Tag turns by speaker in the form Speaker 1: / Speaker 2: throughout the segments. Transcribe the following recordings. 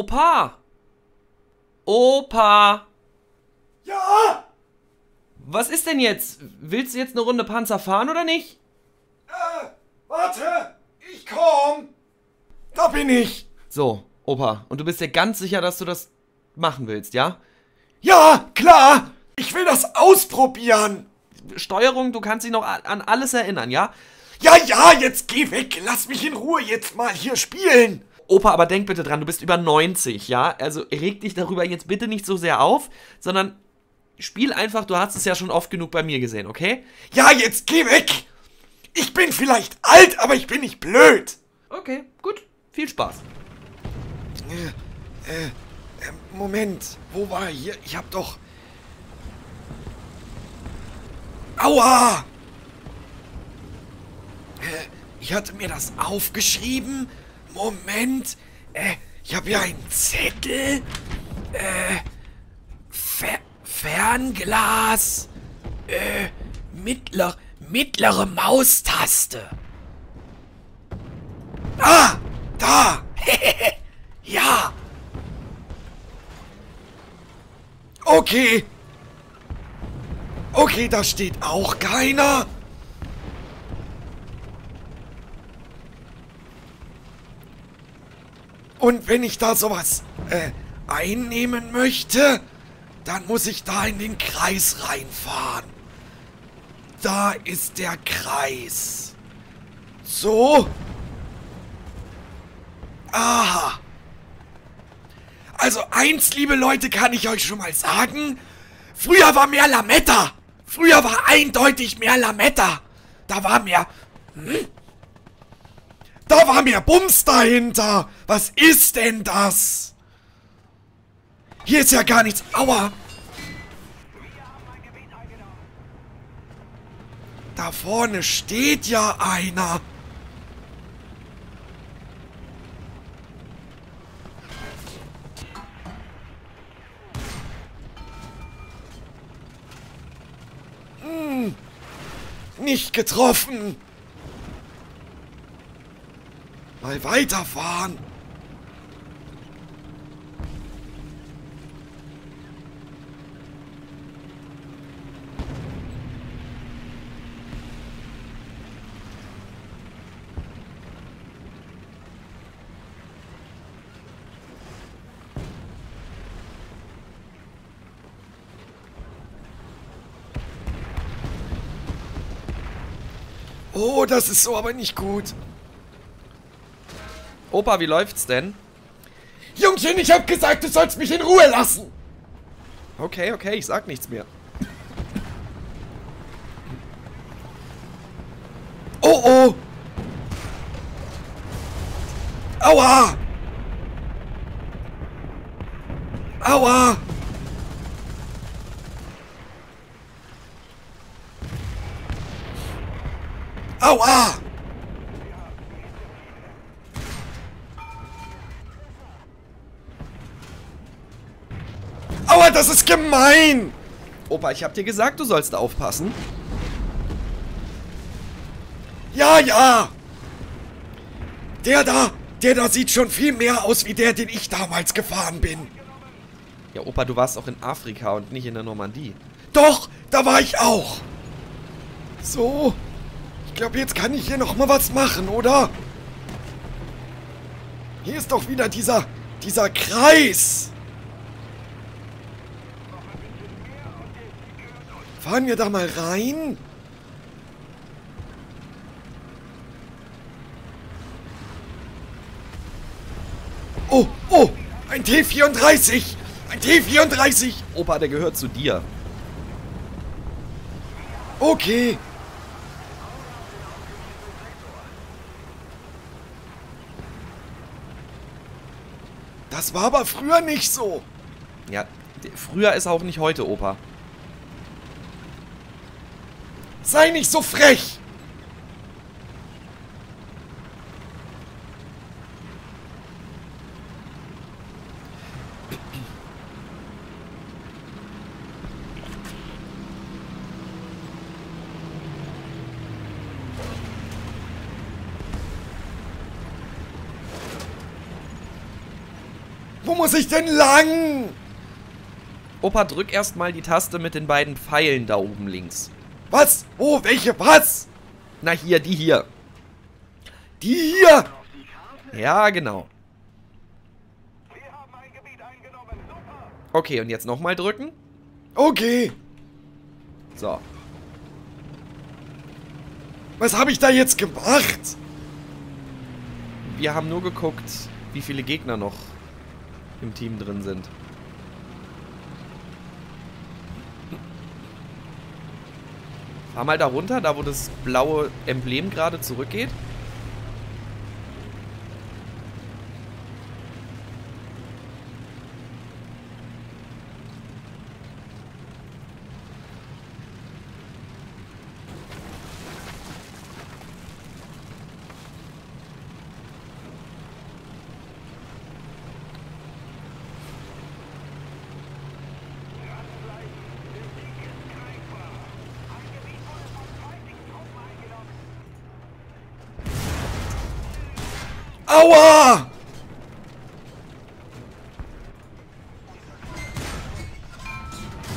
Speaker 1: Opa! Opa!
Speaker 2: Ja!
Speaker 1: Was ist denn jetzt? Willst du jetzt eine Runde Panzer fahren oder nicht?
Speaker 2: Äh, warte! Ich komm! Da bin ich!
Speaker 1: So, Opa, und du bist dir ganz sicher, dass du das machen willst, ja?
Speaker 2: Ja, klar! Ich will das ausprobieren!
Speaker 1: Steuerung, du kannst dich noch an alles erinnern, ja?
Speaker 2: Ja, ja, jetzt geh weg! Lass mich in Ruhe jetzt mal hier spielen!
Speaker 1: Opa, aber denk bitte dran, du bist über 90, ja? Also reg dich darüber jetzt bitte nicht so sehr auf, sondern spiel einfach, du hast es ja schon oft genug bei mir gesehen, okay?
Speaker 2: Ja, jetzt geh weg! Ich bin vielleicht alt, aber ich bin nicht blöd!
Speaker 1: Okay, gut. Viel Spaß.
Speaker 2: Äh, äh, äh, Moment, wo war er hier? Ich hab doch... Aua! Äh, ich hatte mir das aufgeschrieben. Moment. Äh, ich habe hier einen Zettel. Äh, Fer Fernglas. Äh, mittler, mittlere Maustaste. Ah, da. ja. Okay. Okay, da steht auch keiner. Und wenn ich da sowas äh, einnehmen möchte, dann muss ich da in den Kreis reinfahren. Da ist der Kreis. So. Aha. Also eins, liebe Leute, kann ich euch schon mal sagen. Früher war mehr Lametta. Früher war eindeutig mehr Lametta. Da war mehr... Hm? Da war mehr Bums dahinter. Was ist denn das? Hier ist ja gar nichts. Aua. Da vorne steht ja einer. Hm. Nicht getroffen. Mal weiterfahren. Oh, das ist so aber nicht gut.
Speaker 1: Opa, wie läuft's denn?
Speaker 2: Jungchen, ich hab gesagt, du sollst mich in Ruhe lassen.
Speaker 1: Okay, okay, ich sag nichts mehr.
Speaker 2: Oh, oh. Aua. Aua. Aua. Das ist gemein!
Speaker 1: Opa, ich hab dir gesagt, du sollst aufpassen.
Speaker 2: Ja, ja! Der da, der da sieht schon viel mehr aus wie der, den ich damals gefahren bin.
Speaker 1: Ja, Opa, du warst auch in Afrika und nicht in der Normandie.
Speaker 2: Doch, da war ich auch. So. Ich glaube, jetzt kann ich hier noch mal was machen, oder? Hier ist doch wieder dieser, dieser Kreis. Fahren wir da mal rein? Oh, oh, ein T34. Ein T34.
Speaker 1: Opa, der gehört zu dir.
Speaker 2: Okay. Das war aber früher nicht so.
Speaker 1: Ja, früher ist auch nicht heute, Opa.
Speaker 2: Sei nicht so frech! Wo muss ich denn lang?
Speaker 1: Opa, drück erstmal die Taste mit den beiden Pfeilen da oben links.
Speaker 2: Was? Wo? Welche? Was?
Speaker 1: Na hier, die hier.
Speaker 2: Die hier?
Speaker 1: Ja, genau. Okay, und jetzt nochmal drücken.
Speaker 2: Okay.
Speaker 1: So.
Speaker 2: Was habe ich da jetzt gemacht?
Speaker 1: Wir haben nur geguckt, wie viele Gegner noch im Team drin sind. Fahr mal da runter, da wo das blaue Emblem gerade zurückgeht.
Speaker 2: Aua!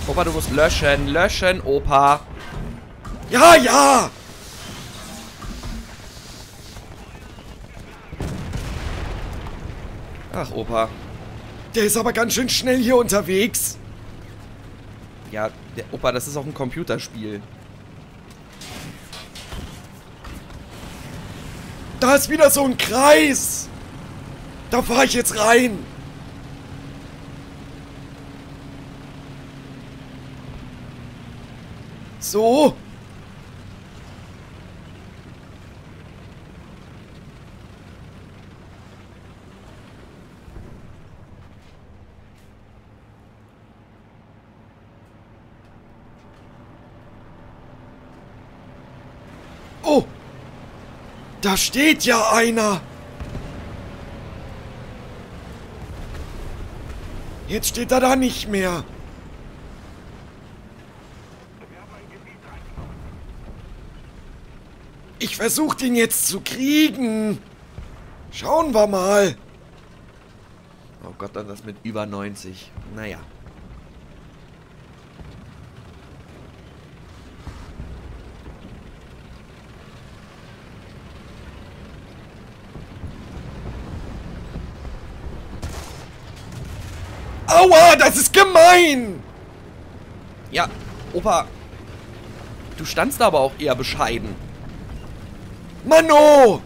Speaker 1: Opa, du musst löschen, löschen, Opa.
Speaker 2: Ja, ja!
Speaker 1: Ach, Opa.
Speaker 2: Der ist aber ganz schön schnell hier unterwegs.
Speaker 1: Ja, der, Opa, das ist auch ein Computerspiel.
Speaker 2: Da ist wieder so ein Kreis. Da fahre ich jetzt rein. So. Oh. Da steht ja einer. Jetzt steht er da nicht mehr. Ich versuche den jetzt zu kriegen. Schauen wir mal.
Speaker 1: Oh Gott, dann das mit über 90. Naja.
Speaker 2: Aua, das ist gemein.
Speaker 1: Ja, Opa. Du standst aber auch eher bescheiden.
Speaker 2: Mano!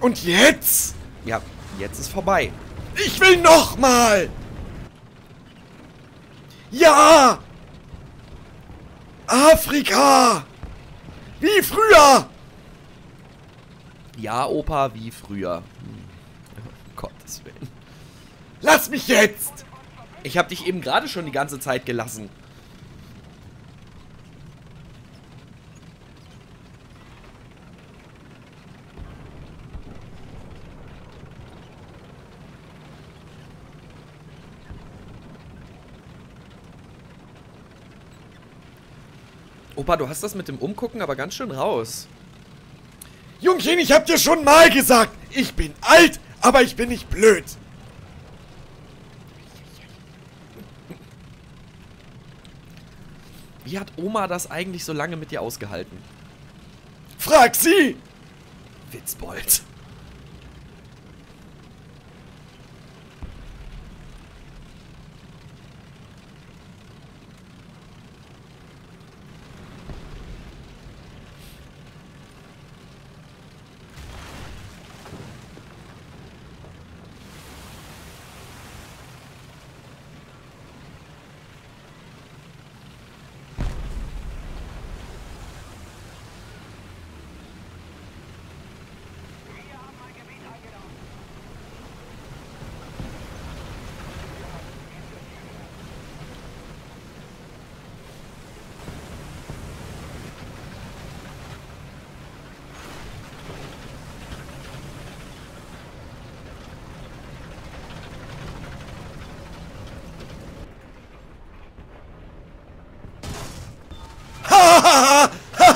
Speaker 2: Und jetzt?
Speaker 1: Ja, jetzt ist vorbei.
Speaker 2: Ich will noch mal! Ja! Afrika! Wie früher!
Speaker 1: Ja, Opa, wie früher. Gottes Willen.
Speaker 2: Lass mich jetzt!
Speaker 1: Ich habe dich eben gerade schon die ganze Zeit gelassen. Opa, du hast das mit dem Umgucken aber ganz schön raus.
Speaker 2: Jungchen, ich hab dir schon mal gesagt, ich bin alt, aber ich bin nicht blöd.
Speaker 1: Wie hat Oma das eigentlich so lange mit dir ausgehalten?
Speaker 2: Frag sie!
Speaker 1: Witzbold.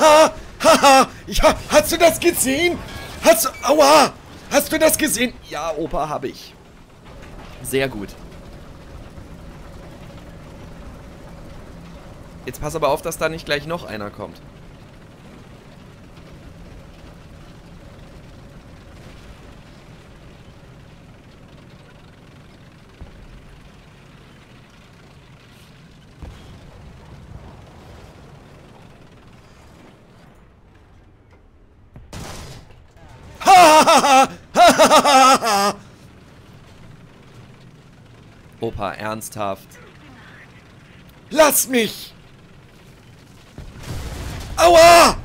Speaker 2: Haha! Haha! Ja, hast du das gesehen? Hast du... Aua! Hast du das gesehen?
Speaker 1: Ja, Opa, habe ich. Sehr gut. Jetzt pass aber auf, dass da nicht gleich noch einer kommt. Opa, ernsthaft.
Speaker 2: Lass mich! Aua!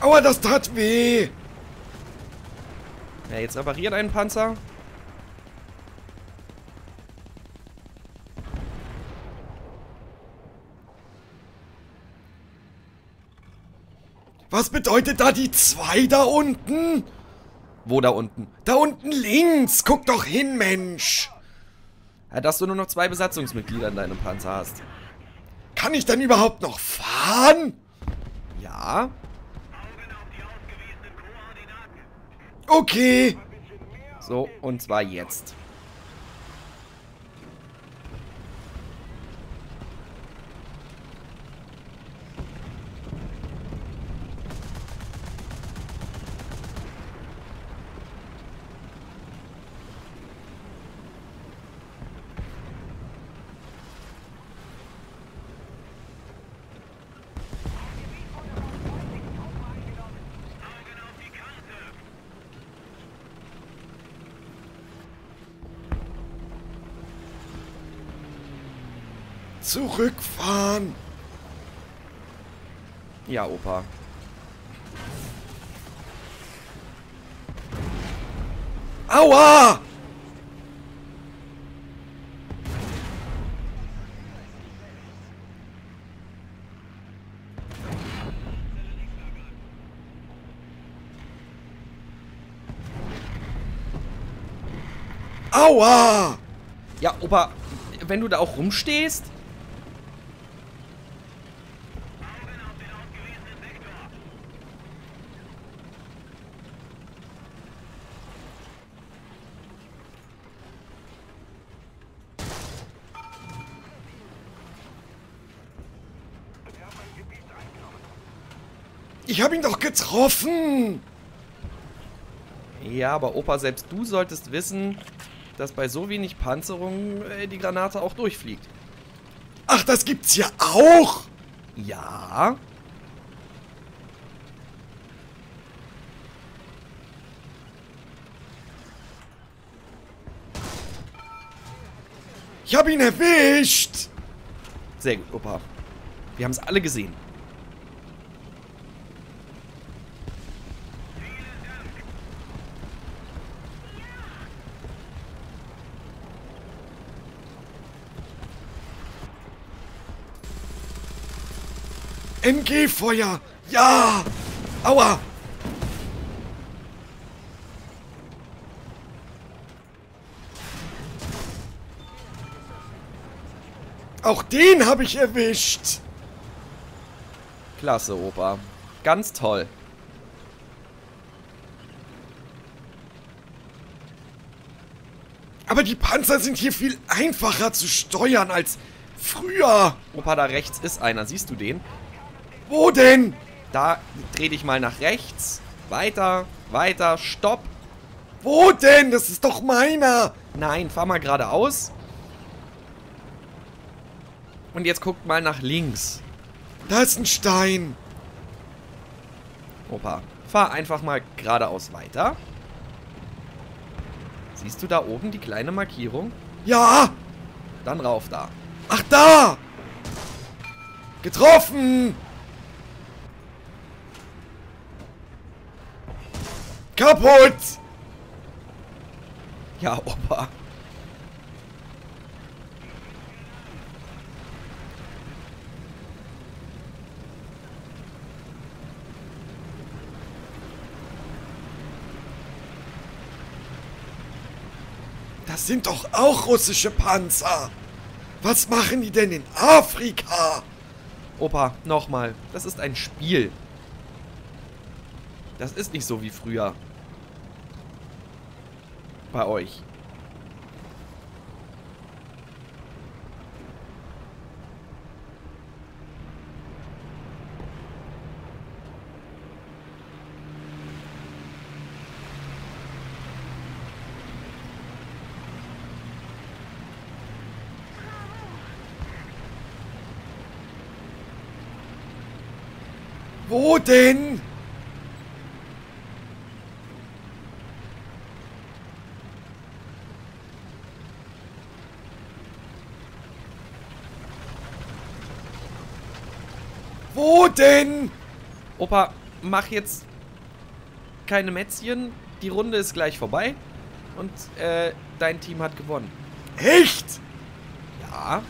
Speaker 2: Aua, das tat weh!
Speaker 1: Jetzt repariert einen Panzer.
Speaker 2: Was bedeutet da die zwei da unten?
Speaker 1: Wo da unten?
Speaker 2: Da unten links! Guck doch hin, Mensch!
Speaker 1: Ja, dass du nur noch zwei Besatzungsmitglieder in deinem Panzer hast.
Speaker 2: Kann ich denn überhaupt noch fahren?
Speaker 1: Ja.
Speaker 2: Okay.
Speaker 1: So, und zwar jetzt.
Speaker 2: Zurückfahren.
Speaker 1: Ja, Opa.
Speaker 2: Aua! Aua!
Speaker 1: Ja, Opa, wenn du da auch rumstehst?
Speaker 2: Ich habe ihn doch getroffen!
Speaker 1: Ja, aber Opa, selbst du solltest wissen, dass bei so wenig Panzerung äh, die Granate auch durchfliegt.
Speaker 2: Ach, das gibt's ja auch!
Speaker 1: Ja.
Speaker 2: Ich habe ihn erwischt!
Speaker 1: Sehr gut, Opa. Wir haben es alle gesehen.
Speaker 2: MG-Feuer! Ja! Aua! Auch den habe ich erwischt!
Speaker 1: Klasse, Opa. Ganz toll.
Speaker 2: Aber die Panzer sind hier viel einfacher zu steuern als früher.
Speaker 1: Opa, da rechts ist einer. Siehst du den?
Speaker 2: Wo denn?
Speaker 1: Da dreh dich mal nach rechts. Weiter, weiter, stopp.
Speaker 2: Wo denn? Das ist doch meiner.
Speaker 1: Nein, fahr mal geradeaus. Und jetzt guckt mal nach links.
Speaker 2: Da ist ein Stein.
Speaker 1: Opa, fahr einfach mal geradeaus weiter. Siehst du da oben die kleine Markierung?
Speaker 2: Ja.
Speaker 1: Dann rauf da.
Speaker 2: Ach, da. Getroffen. Kaputt.
Speaker 1: Ja, Opa.
Speaker 2: Das sind doch auch russische Panzer. Was machen die denn in Afrika?
Speaker 1: Opa, nochmal. Das ist ein Spiel. Das ist nicht so wie früher. Bei euch.
Speaker 2: Wo denn? Denn?
Speaker 1: Opa, mach jetzt keine Mätzchen. Die Runde ist gleich vorbei. Und äh, dein Team hat gewonnen.
Speaker 2: Echt?
Speaker 1: Ja.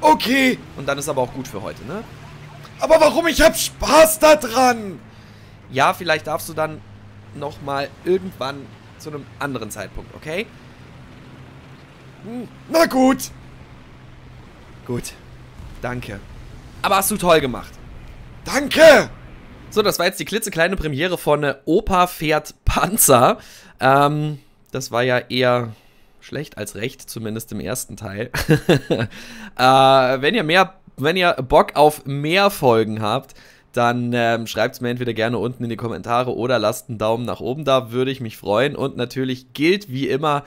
Speaker 2: Okay,
Speaker 1: Und dann ist aber auch gut für heute, ne?
Speaker 2: aber warum? Ich hab Spaß daran.
Speaker 1: Ja, vielleicht darfst du dann nochmal irgendwann zu einem anderen Zeitpunkt, okay?
Speaker 2: Hm, Na gut.
Speaker 1: Gut. Danke. Aber hast du toll gemacht.
Speaker 2: Danke.
Speaker 1: So, das war jetzt die klitzekleine Premiere von äh, Opa fährt Panzer. Ähm, das war ja eher schlecht als recht, zumindest im ersten Teil. äh, wenn ihr mehr, wenn ihr Bock auf mehr Folgen habt, dann ähm, schreibt es mir entweder gerne unten in die Kommentare oder lasst einen Daumen nach oben da, würde ich mich freuen. Und natürlich gilt wie immer,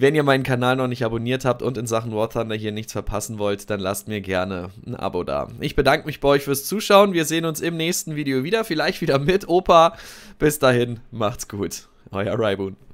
Speaker 1: wenn ihr meinen Kanal noch nicht abonniert habt und in Sachen War Thunder hier nichts verpassen wollt, dann lasst mir gerne ein Abo da. Ich bedanke mich bei euch fürs Zuschauen. Wir sehen uns im nächsten Video wieder. Vielleicht wieder mit Opa. Bis dahin, macht's gut. Euer Raibun.